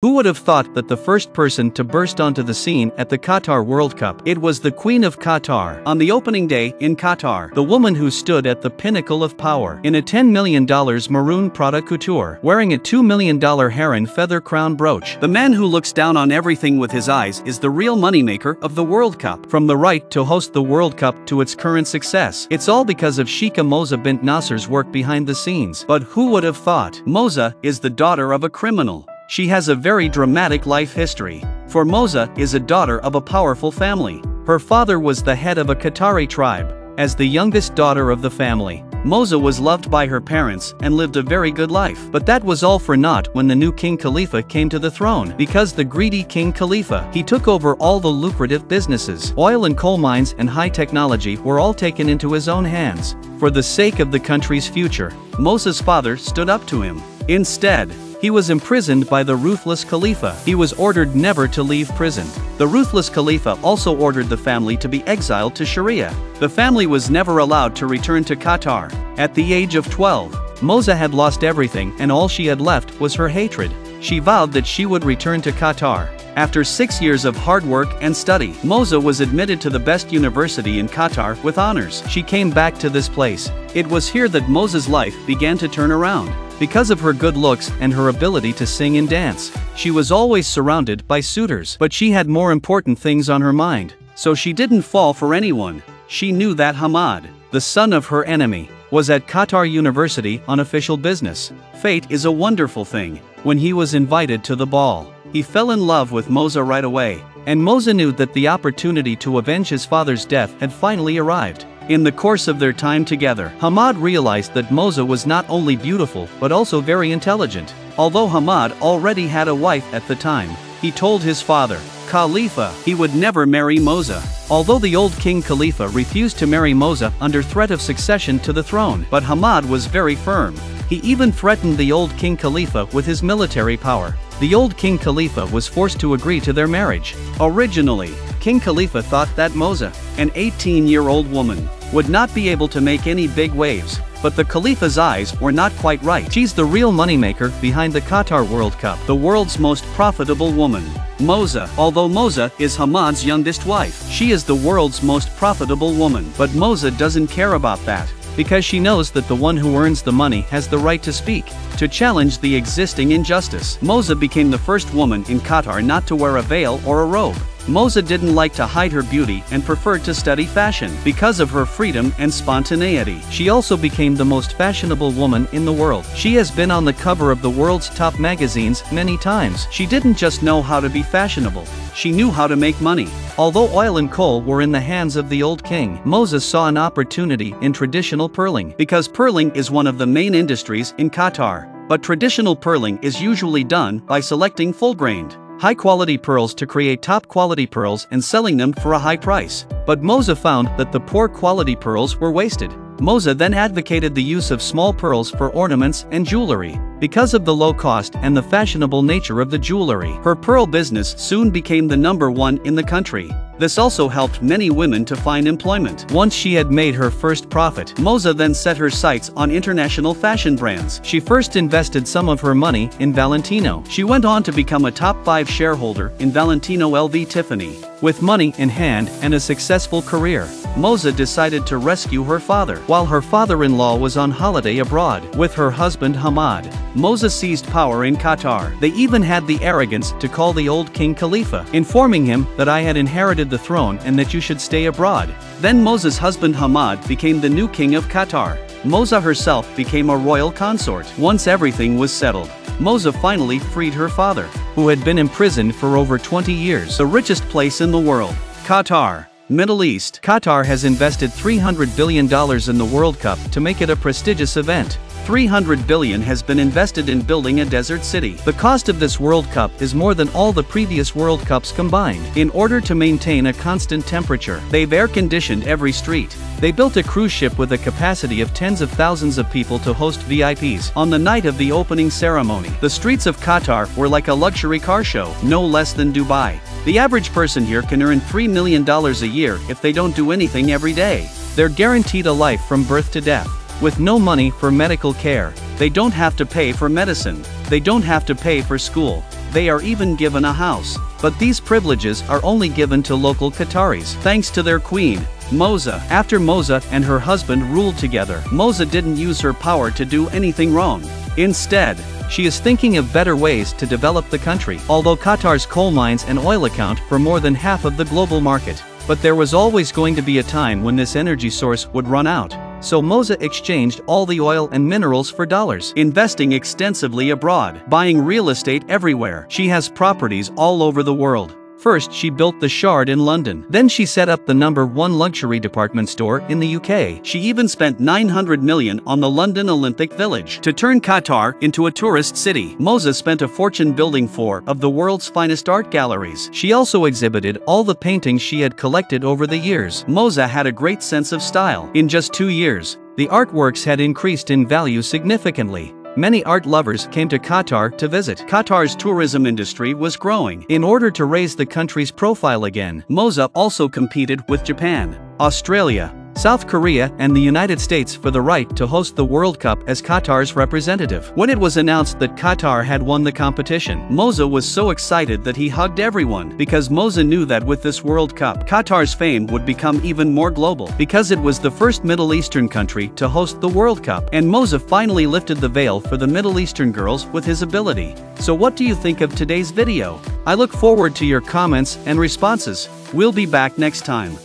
Who would have thought that the first person to burst onto the scene at the Qatar World Cup? It was the Queen of Qatar. On the opening day in Qatar, the woman who stood at the pinnacle of power in a $10 million maroon Prada couture, wearing a $2 million heron feather crown brooch. The man who looks down on everything with his eyes is the real moneymaker of the World Cup. From the right to host the World Cup to its current success, it's all because of Sheikha Moza bint Nasser's work behind the scenes. But who would have thought? Moza is the daughter of a criminal. She has a very dramatic life history. For Moza is a daughter of a powerful family. Her father was the head of a Qatari tribe. As the youngest daughter of the family, Moza was loved by her parents and lived a very good life. But that was all for naught when the new King Khalifa came to the throne. Because the greedy King Khalifa, he took over all the lucrative businesses. Oil and coal mines and high technology were all taken into his own hands. For the sake of the country's future, Moza's father stood up to him. Instead, he was imprisoned by the ruthless Khalifa. He was ordered never to leave prison. The ruthless Khalifa also ordered the family to be exiled to Sharia. The family was never allowed to return to Qatar. At the age of 12, Moza had lost everything and all she had left was her hatred. She vowed that she would return to Qatar. After six years of hard work and study, Moza was admitted to the best university in Qatar with honors. She came back to this place. It was here that Moza's life began to turn around. Because of her good looks and her ability to sing and dance, she was always surrounded by suitors. But she had more important things on her mind, so she didn't fall for anyone. She knew that Hamad, the son of her enemy, was at Qatar University on official business. Fate is a wonderful thing. When he was invited to the ball, he fell in love with Moza right away, and Moza knew that the opportunity to avenge his father's death had finally arrived. In the course of their time together, Hamad realized that Moza was not only beautiful but also very intelligent. Although Hamad already had a wife at the time, he told his father, Khalifa, he would never marry Moza. Although the old King Khalifa refused to marry Moza under threat of succession to the throne, but Hamad was very firm. He even threatened the old King Khalifa with his military power. The old King Khalifa was forced to agree to their marriage. Originally, King Khalifa thought that Moza, an 18-year-old woman, would not be able to make any big waves, but the Khalifa's eyes were not quite right. She's the real moneymaker behind the Qatar World Cup, the world's most profitable woman. Moza, although Moza is Hamad's youngest wife, she is the world's most profitable woman. But Moza doesn't care about that, because she knows that the one who earns the money has the right to speak, to challenge the existing injustice. Moza became the first woman in Qatar not to wear a veil or a robe. Moza didn't like to hide her beauty and preferred to study fashion. Because of her freedom and spontaneity, she also became the most fashionable woman in the world. She has been on the cover of the world's top magazines many times. She didn't just know how to be fashionable, she knew how to make money. Although oil and coal were in the hands of the old king, Moza saw an opportunity in traditional pearling because pearling is one of the main industries in Qatar. But traditional pearling is usually done by selecting full-grained, high-quality pearls to create top-quality pearls and selling them for a high price. But Moza found that the poor quality pearls were wasted. Moza then advocated the use of small pearls for ornaments and jewelry. Because of the low cost and the fashionable nature of the jewelry, her pearl business soon became the number one in the country. This also helped many women to find employment. Once she had made her first profit, Moza then set her sights on international fashion brands. She first invested some of her money in Valentino. She went on to become a top 5 shareholder in Valentino LV Tiffany. With money in hand and a successful career, Moza decided to rescue her father. While her father-in-law was on holiday abroad with her husband Hamad, Moza seized power in Qatar. They even had the arrogance to call the old King Khalifa, informing him that I had inherited the throne and that you should stay abroad. Then Moza's husband Hamad became the new king of Qatar. Moza herself became a royal consort. Once everything was settled, Moza finally freed her father, who had been imprisoned for over 20 years. The richest place in the world, Qatar. Middle East, Qatar has invested $300 billion in the World Cup to make it a prestigious event. 300 billion has been invested in building a desert city. The cost of this World Cup is more than all the previous World Cups combined. In order to maintain a constant temperature, they've air-conditioned every street. They built a cruise ship with a capacity of tens of thousands of people to host VIPs. On the night of the opening ceremony, the streets of Qatar were like a luxury car show, no less than Dubai. The average person here can earn $3 million a year if they don't do anything every day. They're guaranteed a life from birth to death. With no money for medical care, they don't have to pay for medicine, they don't have to pay for school, they are even given a house. But these privileges are only given to local Qataris, thanks to their queen, Moza. After Moza and her husband ruled together, Moza didn't use her power to do anything wrong. Instead, she is thinking of better ways to develop the country. Although Qatar's coal mines and oil account for more than half of the global market. But there was always going to be a time when this energy source would run out. So Moza exchanged all the oil and minerals for dollars, investing extensively abroad, buying real estate everywhere. She has properties all over the world. First she built the Shard in London. Then she set up the number one luxury department store in the UK. She even spent 900 million on the London Olympic Village to turn Qatar into a tourist city. Moza spent a fortune building four of the world's finest art galleries. She also exhibited all the paintings she had collected over the years. Moza had a great sense of style. In just two years, the artworks had increased in value significantly. Many art lovers came to Qatar to visit. Qatar's tourism industry was growing. In order to raise the country's profile again, Moza also competed with Japan, Australia, South Korea and the United States for the right to host the World Cup as Qatar's representative. When it was announced that Qatar had won the competition, Moza was so excited that he hugged everyone because Moza knew that with this World Cup, Qatar's fame would become even more global because it was the first Middle Eastern country to host the World Cup and Moza finally lifted the veil for the Middle Eastern girls with his ability. So what do you think of today's video? I look forward to your comments and responses. We'll be back next time.